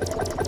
you